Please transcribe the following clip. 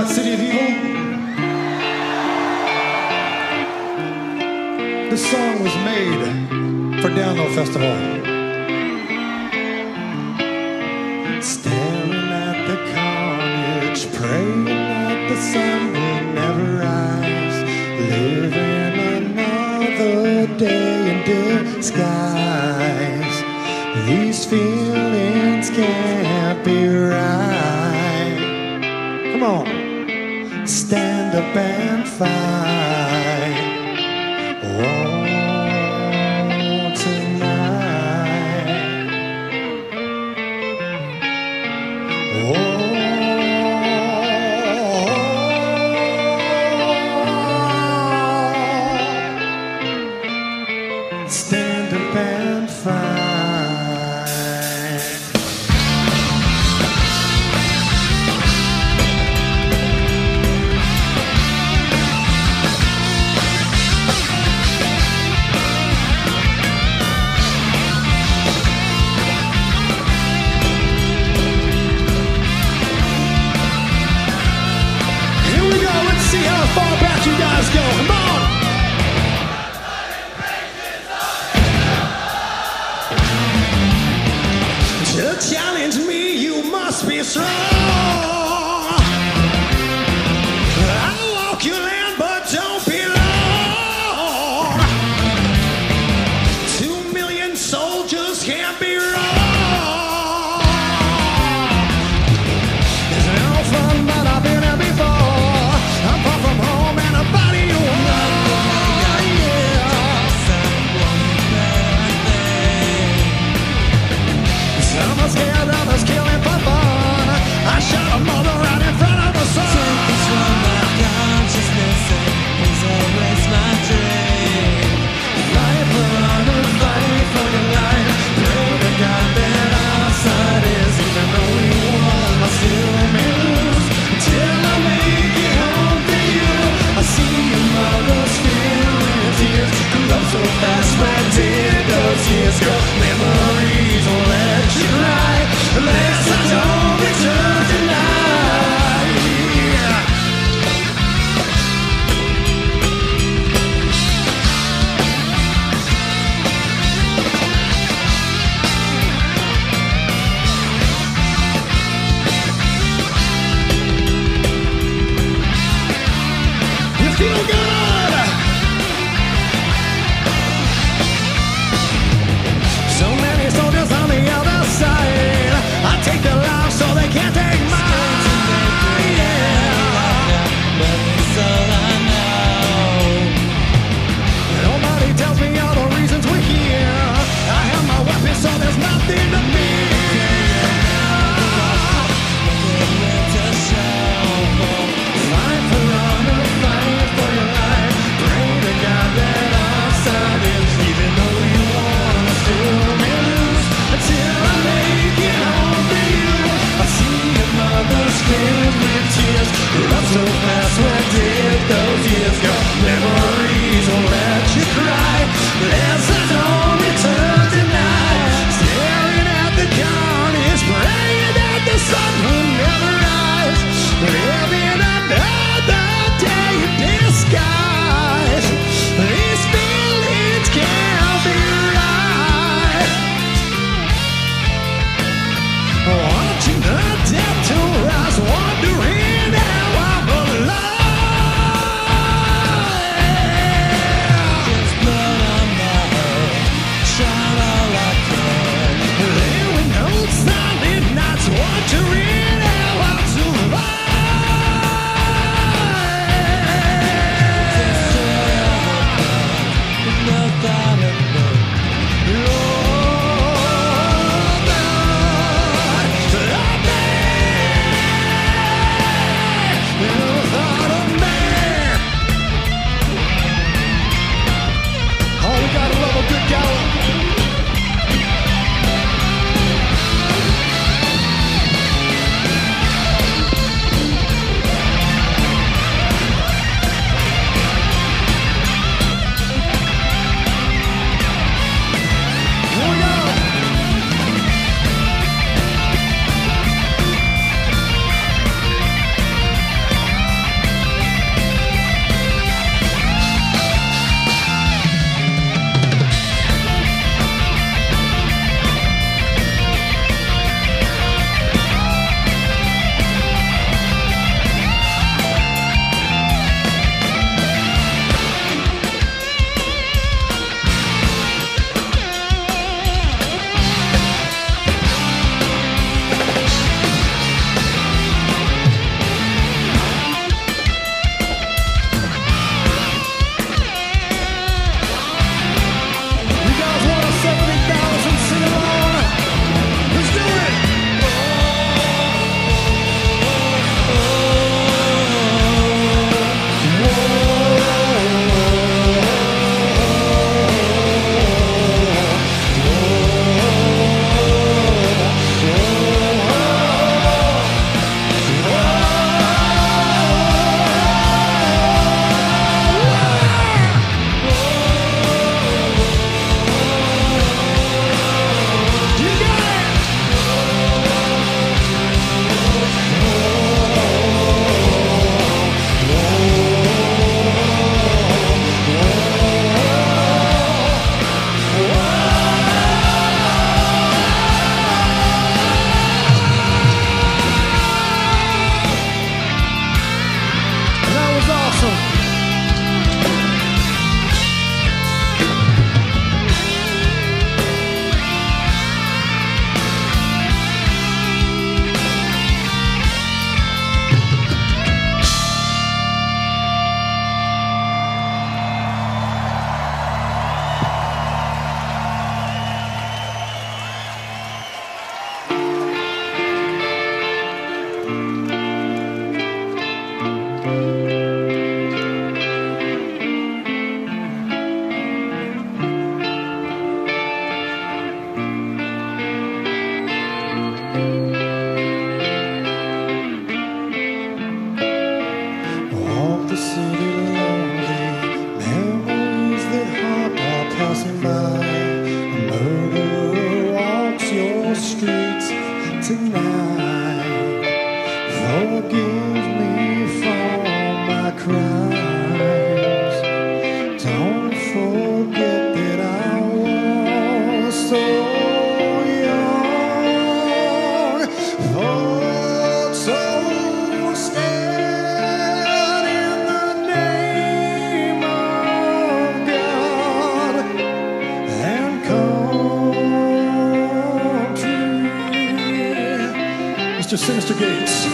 about City of Evil? This song was made for Download Festival. Staring at the carnage, praying that the sun will never rise, living another day in disguise. These feelings can't be right. Come on stand up and fight. Oh, tonight. Oh. far back you guys go? Come on! To challenge me, you must be strong. Love so fast, we're dead. Synyster Gates.